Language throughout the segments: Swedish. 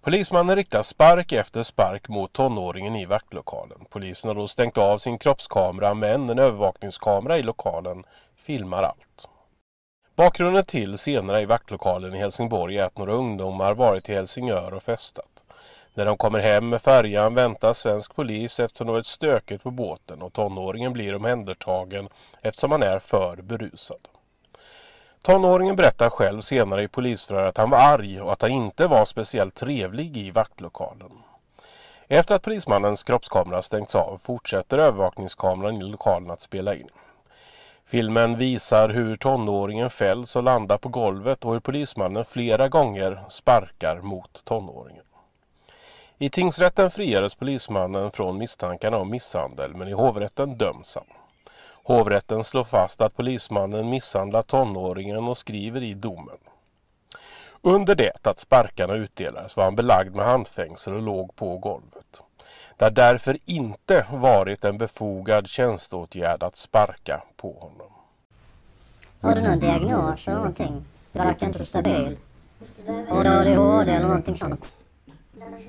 Polismannen riktar spark efter spark mot tonåringen i vaktlokalen. Polisen har då stängt av sin kroppskamera men en övervakningskamera i lokalen filmar allt. Bakgrunden till scenerna i vaktlokalen i Helsingborg är att några ungdomar varit i Helsingör och festat. När de kommer hem med färjan väntar svensk polis eftersom det varit stökigt på båten och tonåringen blir omhändertagen eftersom han är för berusad. Tonåringen berättar själv senare i polisförhör att han var arg och att han inte var speciellt trevlig i vaktlokalen. Efter att polismannens kroppskamera stängts av fortsätter övervakningskameran i lokalen att spela in. Filmen visar hur tonåringen fälls och landar på golvet och hur polismannen flera gånger sparkar mot tonåringen. I tingsrätten friades polismannen från misstankarna om misshandel men i hovrätten döms han. Hovrätten slår fast att polismannen misshandlat tonåringen och skriver i domen. Under det att sparkarna utdelades var han belagd med handfängsel och låg på golvet. Det har därför inte varit en befogad tjänsteåtgärd att sparka på honom. Har du någon diagnos eller någonting? Du verkar inte stabil. Har du ADHD eller någonting sånt?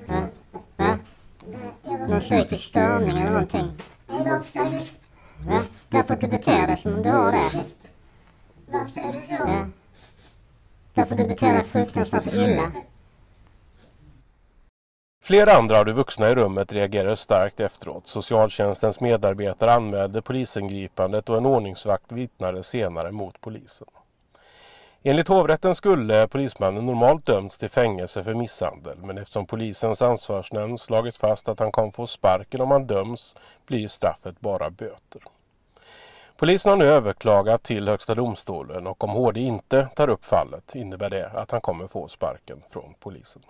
Ja? Ja? Någon psykisk störning eller någonting? Ja? Därför att du beter dig som om du har det. Varför är du så? Ja? Därför du beter dig fruktansvärt illa. Flera andra av de vuxna i rummet reagerade starkt efteråt. Socialtjänstens medarbetare anmälde polisingripandet och en ordningsvakt vittnade senare mot polisen. Enligt hovrätten skulle polismannen normalt dömts till fängelse för misshandel men eftersom polisens ansvarsnämnd slagit fast att han kommer få sparken om han döms blir straffet bara böter. Polisen har nu överklagat till Högsta domstolen och om HD inte tar upp fallet innebär det att han kommer få sparken från polisen.